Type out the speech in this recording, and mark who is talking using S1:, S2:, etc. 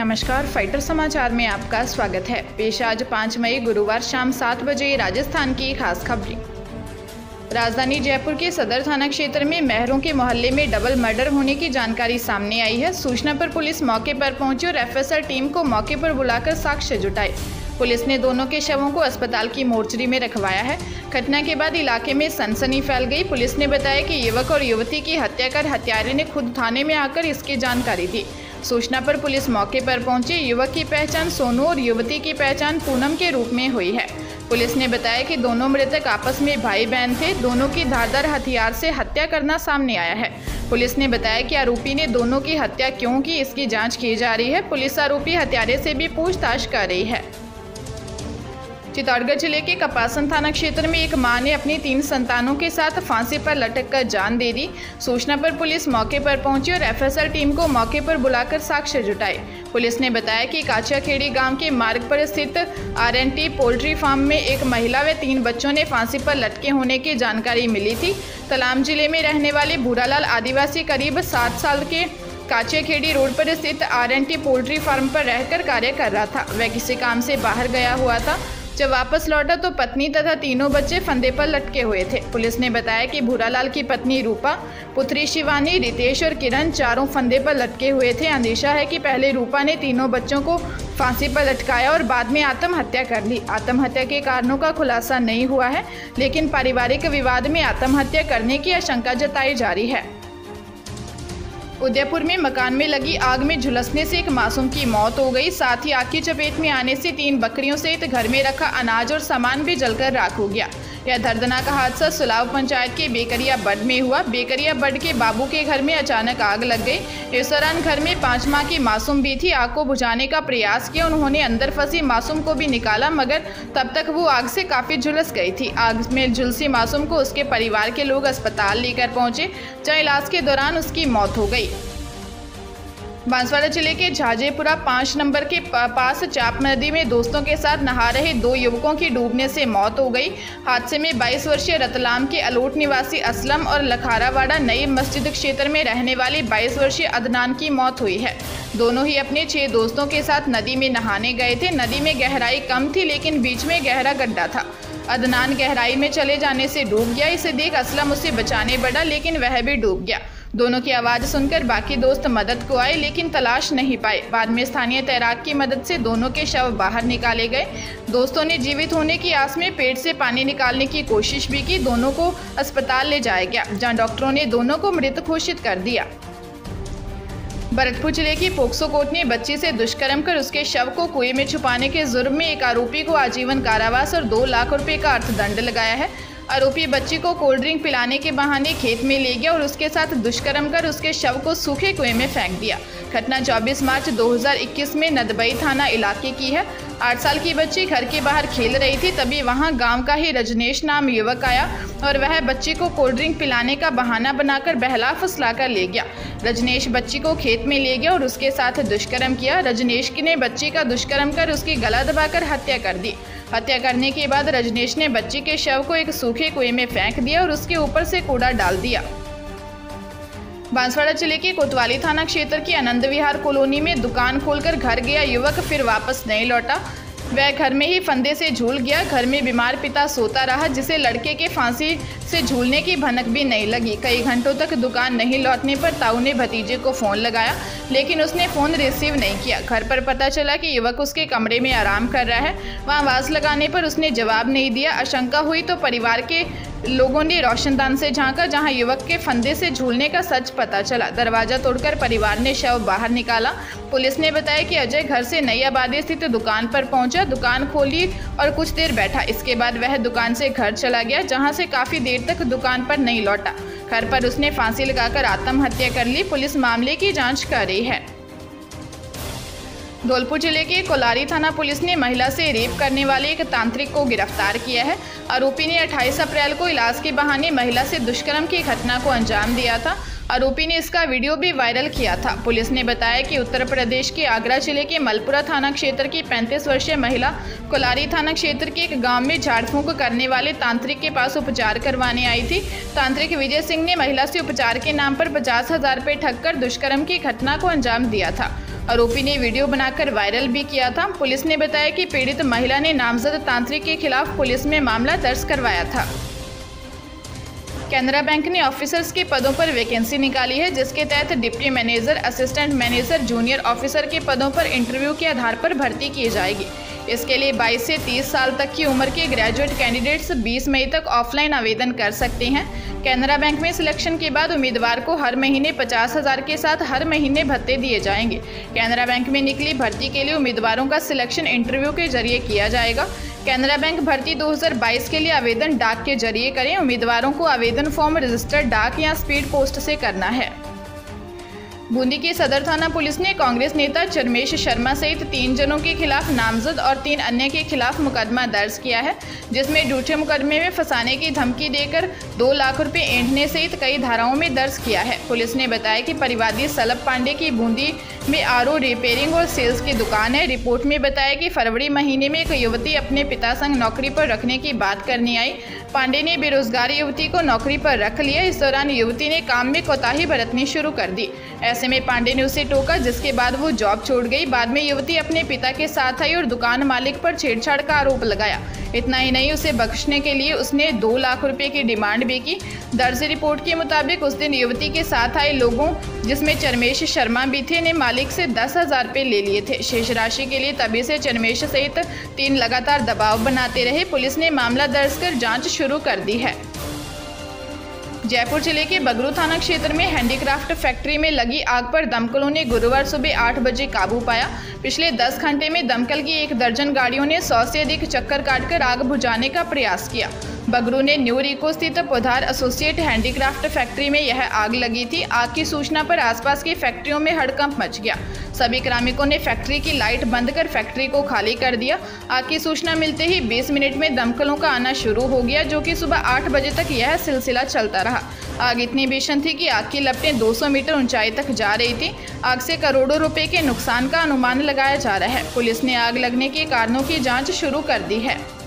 S1: नमस्कार, फाइटर समाचार में आपका स्वागत है। पेश आज पाँच मई, गुरुवार शाम सात बजे, राजस्थान की खास खबरें। राजधानी जयपुर के सदर थाना क्षेत्र में महरों के मोहल्ले में डबल मर्डर होने की जानकारी सामने आई है। सूचना पर पुलिस मौके पर पहुँची और एफएसएल टीम को मौके पर बुलाकर साक्ष्य जुटाए पुलिस ने दोनों के शवों को अस्पताल की मोर्चरी में रखवाया है। घटना के बाद इलाके में सनसनी फैल गई। पुलिस ने बताया कि युवक और युवती की हत्या कर हत्यारे ने खुद थाने में आकर इसकी जानकारी दी। सूचना पर पुलिस मौके पर पहुँची। युवक की पहचान सोनू और युवती की पहचान पूनम के रूप में हुई है। पुलिस ने बताया कि दोनों मृतक आपस में भाई बहन थे। दोनों की धारदार हथियार से हत्या करना सामने आया है। पुलिस ने बताया कि आरोपी ने दोनों की हत्या क्यों की इसकी जाँच की जा रही है। पुलिस आरोपी हत्यारे से भी पूछताछ कर रही है। चित्तौड़गढ़ ज़िले के कपासन थाना क्षेत्र में एक माँ ने अपनी तीन संतानों के साथ फांसी पर लटक कर जान दे दी। सूचना पर पुलिस मौके पर पहुँची और एफएसएल टीम को मौके पर बुलाकर साक्ष्य जुटाए पुलिस ने बताया कि काचियाखेड़ी गाँव के मार्ग पर स्थित आरएनटी पोल्ट्री फार्म में एक महिला व तीन बच्चों ने फांसी पर लटके होने की जानकारी मिली थी। तलाम ज़िले में रहने वाले भूरालाल आदिवासी करीब सात साल के काचियाखेड़ी रोड पर स्थित आरएनटी पोल्ट्री फार्म पर रहकर कार्य कर रहा था। वह किसी काम से बाहर गया हुआ था। जब वापस लौटा तो पत्नी तथा तीनों बच्चे फंदे पर लटके हुए थे। पुलिस ने बताया कि भूरालाल की पत्नी रूपा, पुत्री शिवानी, रितेश और किरण चारों फंदे पर लटके हुए थे। अंदेशा है कि पहले रूपा ने तीनों बच्चों को फांसी पर लटकाया और बाद में आत्महत्या कर ली। आत्महत्या के कारणों का खुलासा नहीं हुआ है, लेकिन पारिवारिक विवाद में आत्महत्या करने की आशंका जताई जा रही है। उदयपुर में मकान में लगी आग में झुलसने से एक मासूम की मौत हो गई। साथ ही आग की चपेट में आने से तीन बकरियों सहित घर में रखा अनाज और सामान भी जलकर राख हो गया। यह दर्दनाक हादसा सुलाव पंचायत के बेकरिया बड में हुआ। बेकरिया बड के बाबू के घर में अचानक आग लग गई। इस दौरान घर में पाँच माह की मासूम भी थी। आग को बुझाने का प्रयास किया। उन्होंने अंदर फंसी मासूम को भी निकाला, मगर तब तक वो आग से काफ़ी झुलस गई थी। आग में झुलसी मासूम को उसके परिवार के लोग अस्पताल लेकर पहुँचे, जहाँ इलाज के दौरान उसकी मौत हो गई। बांसवाड़ा ज़िले के झाजेपुरा पाँच नंबर के पास चाप नदी में दोस्तों के साथ नहा रहे दो युवकों की डूबने से मौत हो गई। हादसे में 22 वर्षीय रतलाम के अलोट निवासी असलम और लखारावाड़ा नई मस्जिद क्षेत्र में रहने वाले 22 वर्षीय अदनान की मौत हुई है। दोनों ही अपने छह दोस्तों के साथ नदी में नहाने गए थे। नदी में गहराई कम थी, लेकिन बीच में गहरा गड्ढा था। अदनान गहराई में चले जाने से डूब गया। इसे देख असलम उसे बचाने बढ़ा, लेकिन वह भी डूब गया। दोनों की आवाज़ सुनकर बाकी दोस्त मदद को आए, लेकिन तलाश नहीं पाए। बाद में स्थानीय तैराक की मदद से दोनों के शव बाहर निकाले गए। दोस्तों ने जीवित होने की आस में पेट से पानी निकालने की कोशिश भी की। दोनों को अस्पताल ले जाया गया, जहाँ डॉक्टरों ने दोनों को मृत घोषित कर दिया। भरतपुर ज़िले की पोक्सो कोर्ट ने बच्ची से दुष्कर्म कर उसके शव को कुएँ में छुपाने के जुर्म में एक आरोपी को आजीवन कारावास और दो लाख रुपए का अर्थदंड लगाया है। आरोपी बच्ची को कोल्ड ड्रिंक पिलाने के बहाने खेत में ले गया और उसके साथ दुष्कर्म कर उसके शव को सूखे कुएँ में फेंक दिया। घटना 24 मार्च 2021 में नदबई थाना इलाके की है। आठ साल की बच्ची घर के बाहर खेल रही थी, तभी वहाँ गाँव का ही रजनेश नाम युवक आया और वह बच्ची को कोल्ड ड्रिंक पिलाने का बहाना बनाकर बहला फुसला ले गया। रजनेश बच्ची को खेत में ले गया और उसके साथ दुष्कर्म किया। रजनेश ने बच्ची का दुष्कर्म कर उसकी गला दबाकर हत्या कर दी। हत्या करने के बाद रजनीश ने बच्ची के शव को एक सूखे कुएँ में फेंक दिया और उसके ऊपर से कूड़ा डाल दिया। बांसवाड़ा ज़िले के कोतवाली थाना क्षेत्र की आनंद विहार कॉलोनी में दुकान खोलकर घर गया युवक फिर वापस नहीं लौटा। वह घर में ही फंदे से झूल गया। घर में बीमार पिता सोता रहा, जिसे लड़के के फांसी से झूलने की भनक भी नहीं लगी। कई घंटों तक दुकान नहीं लौटने पर ताऊ ने भतीजे को फ़ोन लगाया, लेकिन उसने फ़ोन रिसीव नहीं किया। घर पर पता चला कि युवक उसके कमरे में आराम कर रहा है। वहाँ आवाज़ लगाने पर उसने जवाब नहीं दिया। आशंका हुई तो परिवार के लोगों ने रोशनदान से झांका, जहाँ युवक के फंदे से झूलने का सच पता चला। दरवाज़ा तोड़कर परिवार ने शव बाहर निकाला। पुलिस ने बताया कि अजय घर से नई आबादी स्थित दुकान पर पहुँचा। दुकान खोली और कुछ देर बैठा। इसके बाद वह दुकान से घर चला गया, जहाँ से काफ़ी देर तक दुकान पर नहीं लौटा। घर पर उसने फांसी लगाकर आत्महत्या कर ली। पुलिस मामले की जाँच कर रही है। धौलपुर ज़िले के कोलारी थाना पुलिस ने महिला से रेप करने वाले एक तांत्रिक को गिरफ़्तार किया है। आरोपी ने 28 अप्रैल को इलाज के बहाने महिला से दुष्कर्म की घटना को अंजाम दिया था। आरोपी ने इसका वीडियो भी वायरल किया था। पुलिस ने बताया कि उत्तर प्रदेश के आगरा ज़िले के मलपुरा थाना क्षेत्र की 35 वर्षीय महिला कोलारी थाना क्षेत्र के एक गाँव में झाड़ फूंक करने वाले तांत्रिक के पास उपचार करवाने आई थी। तांत्रिक विजय सिंह ने महिला से उपचार के नाम पर पचास हज़ार रुपये ठग कर दुष्कर्म की घटना को अंजाम दिया था। आरोपी ने वीडियो बनाकर वायरल भी किया था। पुलिस ने बताया कि पीड़ित महिला ने नामजद तांत्रिक के खिलाफ पुलिस में मामला दर्ज करवाया था। कैनरा बैंक ने ऑफिसर्स के पदों पर वैकेंसी निकाली है, जिसके तहत deputy manager, assistant manager, junior officer के पदों पर इंटरव्यू के आधार पर भर्ती की जाएगी। इसके लिए 22 से 30 साल तक की उम्र के ग्रेजुएट कैंडिडेट्स 20 मई तक ऑफलाइन आवेदन कर सकते हैं। कैनरा बैंक में सिलेक्शन के बाद उम्मीदवार को हर महीने पचास हज़ार के साथ हर महीने भत्ते दिए जाएँगे। कैनरा बैंक में निकली भर्ती के लिए उम्मीदवारों का सिलेक्शन इंटरव्यू के ज़रिए किया जाएगा। कैनरा बैंक भर्ती 2022 के लिए आवेदन डाक के ज़रिए करें। उम्मीदवारों को आवेदन फॉर्म रजिस्टर डाक या स्पीड पोस्ट से करना है। बूंदी की सदर थाना पुलिस ने कांग्रेस नेता चरमेश शर्मा सहित तीन जनों के खिलाफ नामजद और तीन अन्य के खिलाफ मुकदमा दर्ज किया है, जिसमें झूठे मुकदमे में फंसाने की धमकी देकर दो लाख रुपए एंटने सहित कई धाराओं में दर्ज किया है। पुलिस ने बताया कि परिवादी सलभ पांडे की बूंदी में आर रिपेयरिंग और सेल्स की दुकान है। रिपोर्ट में बताया कि फरवरी महीने में एक युवती अपने पिता संग नौकरी पर रखने की बात करने आई। पांडे ने बेरोजगार युवती को नौकरी पर रख लिया। इस दौरान युवती ने काम में कोताही बरतनी शुरू कर दी। ऐसे में पांडे ने उसे टोका, जिसके बाद वो जॉब छोड़ गई। बाद में युवती अपने पिता के साथ आई और दुकान मालिक पर छेड़छाड़ का आरोप लगाया। इतना ही नहीं, उसे बख्शने के लिए उसने दो लाख रुपए की डिमांड भी की दर्ज रिपोर्ट के मुताबिक उस दिन युवती के साथ आए लोगों, जिसमें चरमेश शर्मा भी थे, ने मालिक से दस हज़ार रुपये ले लिए थे। शेष राशि के लिए तभी से चरमेश सहित तीन लगातार दबाव बनाते रहे। पुलिस ने मामला दर्ज कर जाँच शुरू कर दी है। जयपुर ज़िले के बगरू थाना क्षेत्र में हैंडीक्राफ्ट फैक्ट्री में लगी आग पर दमकलों ने गुरुवार सुबह आठ बजे काबू पाया। पिछले 10 घंटे में दमकल की एक दर्जन गाड़ियों ने सौ से अधिक चक्कर काटकर आग बुझाने का प्रयास किया। बगरू ने न्यू रिको स्थित पोधार एसोसिएट हैंडीक्राफ्ट फैक्ट्री में यह आग लगी थी। आग की सूचना पर आसपास की फैक्ट्रियों में हड़कंप मच गया। सभी कार्मिकों ने फैक्ट्री की लाइट बंद कर फैक्ट्री को खाली कर दिया। आग की सूचना मिलते ही 20 मिनट में दमकलों का आना शुरू हो गया, जो कि सुबह 8 बजे तक यह सिलसिला चलता रहा। आग इतनी भीषण थी कि आग की लपटें 200 मीटर ऊंचाई तक जा रही थी। आग से करोड़ों रुपए के नुकसान का अनुमान लगाया जा रहा है। पुलिस ने आग लगने के कारणों की जाँच शुरू कर दी है।